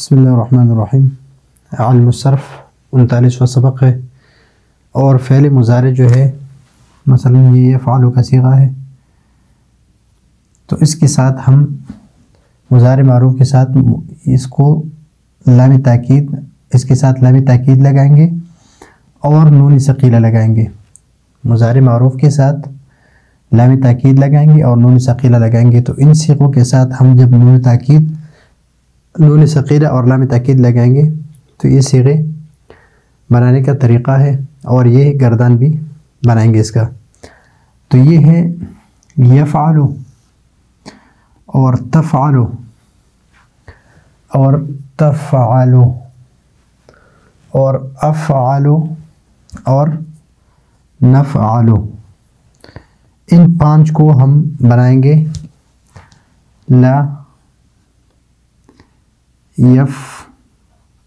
بسم اللہ الرحمن الرحیم۔ عالم الصرف، انتالیسواں سبق ہے۔ اور فعل مظاہرے جو ہے، مثلا یہ افعالو کا سیغہ ہے۔ تو اس کے ساتھ ہم مظاہر معروف کے ساتھ اس کو لام تاکید، اس کے ساتھ لام تاکید لگائیں گے اور نون ثقیلہ لگائیں گے۔ مظاہر معروف کے ساتھ لام تاکید لگائیں گے اور نون ثقیلہ لگائیں گے۔ تو ان سیغوں کے ساتھ ہم جب نون تاکید نون ثقیلہ اور لام تاکید لگائیں گے۔ تو یہ سیغے بنانے کا طریقہ ہے اور یہ گردان بھی بنائیں گے اس کا۔ تو یہ ہے یفعلو اور تفعلو اور تفعلو اور افعلو اور نفعلو۔ ان پانچ کو ہم بنائیں گے۔ لا يفعلن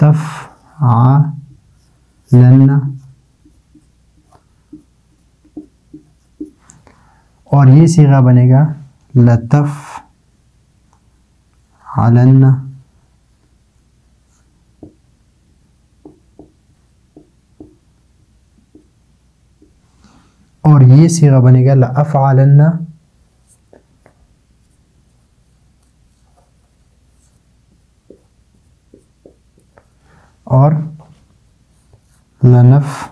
تفعلن. اور یہ سیغہ بنے گا لطف علن اور یہ سیغہ بنے گا لَأَفْعَلَنَّ. اور لنف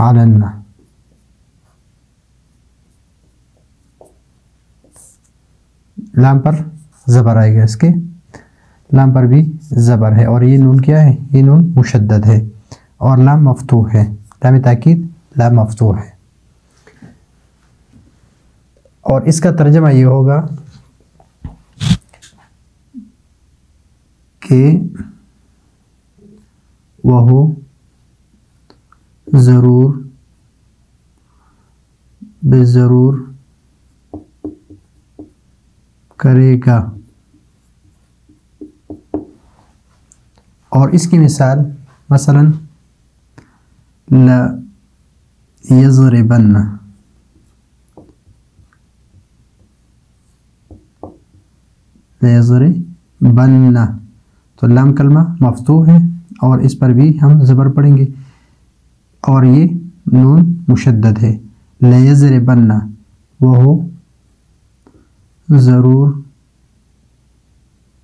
علن لام پر زبر آئے گا اس کے۔ لام پر بھی زبر ہے اور یہ نون کیا ہے؟ یہ نون مشدد ہے اور لام مفتوح ہے۔ لام تاکید لام مفتوح ہے۔ اور اس کا ترجمہ یہ ہوگا کہ وہ ضرور، بے ضرور کرے گا۔ اور اس کی مثال، مثلا، لا یضربن۔ لا یضربن۔ تو لام کلمہ مفتوح ہے۔ اور اس پر بھی ہم زبر پڑھیں گے۔ اور یہ نون مشدد ہے۔ لیزر بننا وہ ہو ضرور،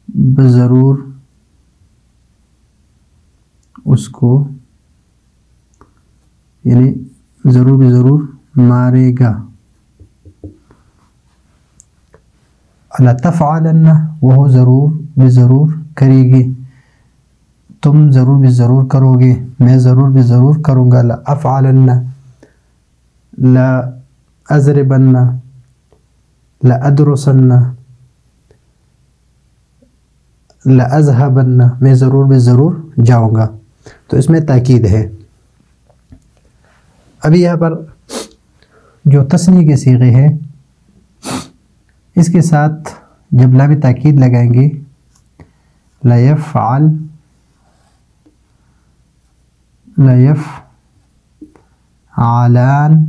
بضرور اس کو یعنی ضرور بضرور مارے گا۔ اللہ تفعلن وہ ضرور بضرور کرے گی تم ضرور بھی ضرور کرو گے میں ضرور بھی ضرور کروں گا افعلن، لا ازربن، لا ادرسن، لا اذهبن، میں ضرور بھی ضرور جاؤں گا۔ تو اس میں تاکید ہے۔ ابھی یہاں پر جو تصنیح کے سیغے ہیں، اس کے ساتھ جب لام تاکید لگائیں گے۔ لا يفعل لا يفعلان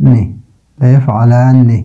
نه لا يفعلان نه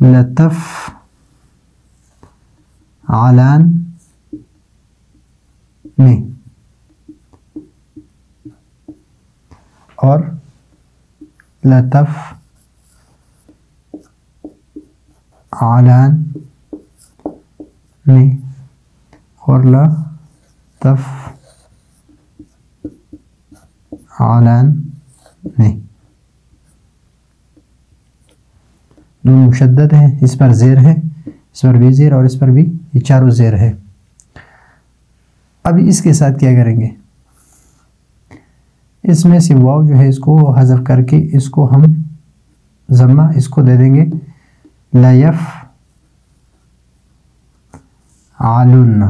لتف علان مي اور لتف علان مي اور لتف علان مي نون مشدد ہے، اس پر زیر ہے، اس پر بھی زیر اور اس پر بھی یہ چاروں زیر ہے۔ ابھی اس کے ساتھ کیا کریں گے؟ اس میں سے واؤ جو ہے، اس کو حذف کر کے اس کو ہم ضمہ اس کو دے دیں گے۔ لیف آلن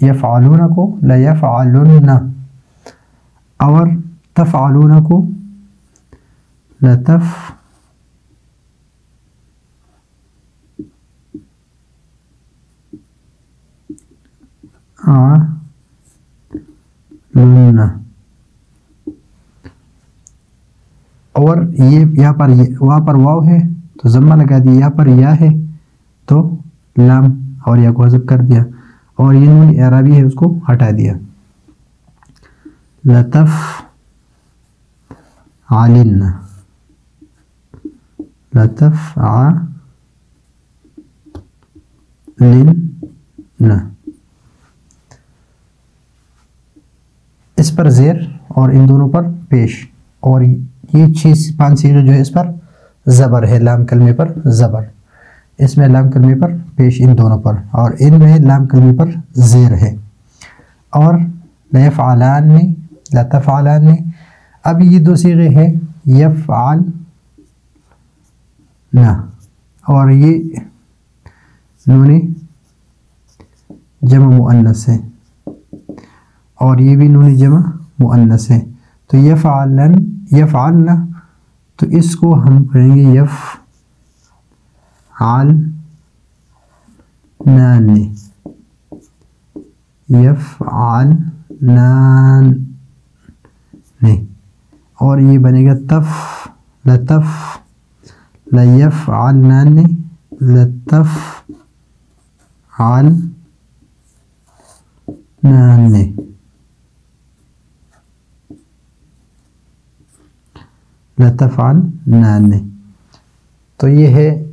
یفعلون کو لیفعلن اور تفعلون کو لطف اور یہ یہاں پر وہاں پر واؤ ہے تو ضمہ لگا دیا یہاں پر یا ہے تو لام اور یا کو حذف کر دیا اور یہ نون عربی ہے، اس کو ہٹا دیا۔ لطف عالن لطف عالن اس پر زیر اور ان دونوں پر پیش. اور یہ چیز پانچ سیرے جو ہے اس پر زبر ہے، لام کلمے پر زبر. اس میں لام کلمے پر پیش ان دونوں پر. اور ان میں لام کلمے پر زیر ہے. اور لف عالان میں لطف عالان میں اب یہ دو سیرے ہیں. یف عال نہ اور یہ نون جمع مؤنس ہے. اور یہ بھی نون جمع مؤنس ہے. تو یف عالن یف تو اس کو ہم پڑھیں گے یف عال نان. یف عال نان اور یہ بنے گا تف، لطف لیف عال نان۔ لطف عال نان۔ لطفان نان تو یہ ہے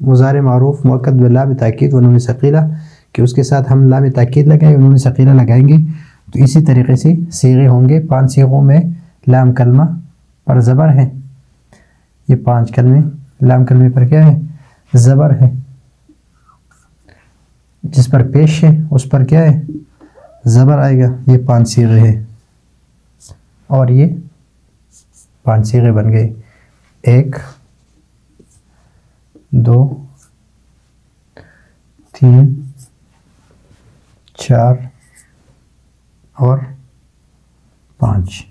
مزار معروف موقع بلام تاکید و نون ثقیلہ کہ اس کے ساتھ ہم لام تاکید لگائیں، انہوں نے ثقیلہ لگائیں گے۔ تو اسی طریقے سے سیغے ہوں گے۔ پانچ سیغوں میں لام کلمہ پر زبر ہے۔ یہ پانچ کلمے، لام کلمے پر کیا ہے؟ زبر ہے۔ جس پر پیش ہے، اس پر کیا ہے؟ زبر آئے گا۔ یہ پانچ سیغے ہے اور یہ پانچ سیغے بن گئے۔ ایک، دو، تین، چار اور پانچ۔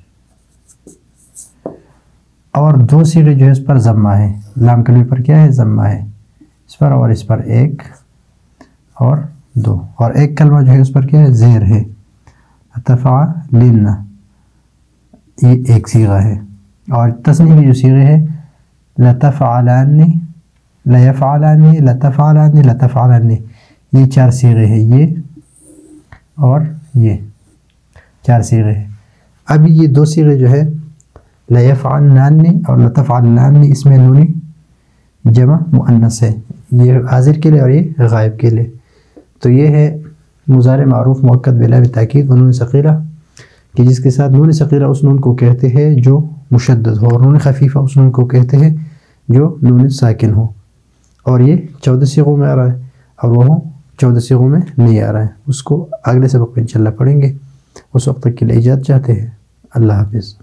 اور دو سیڑھے جو ہے اس پر ضمہ ہے۔ لام کلمے پر کیا ہے؟ ضمہ ہے۔ اس پر اور اس پر ایک اور دو۔ اور ایک کلمہ جو ہے اس پر کیا ہے؟ زیر ہے۔ اتفا لینا یہ ایک سیغہ ہے۔ اور تصنیح کی جو سیغے ہے لطف عالانی لف عالانی لطف عالانی لطف عالانی یہ چار سیغے ہیں۔ یہ اور یہ۔ چار سیغے ہیں۔ اب یہ دو سیغے جو ہے لیف عالانی اور لطف عالانی اس میں نونی جمع معنس ہے۔ یہ حاضر کے لیے اور یہ غائب کے لیے۔ تو یہ ہے مزار معروف موقع بلا تاکید و نون ثقیرہ کہ جس کے ساتھ نون ثقیرہ اس نون کو کہتے ہیں جو مشدد ہو، اور نون خفیفہ اس نون کو کہتے ہیں جو نون ساکن ہو۔ اور یہ چودہ سیغوں میں آ رہا ہے، اور وہ چودہ سیغوں میں نہیں آ رہا ہے۔ اس کو اگلے سبق پہ انشاءاللہ پڑھیں گے۔ اس وقت تک کے لیے ایجاد چاہتے ہیں اللہ حافظ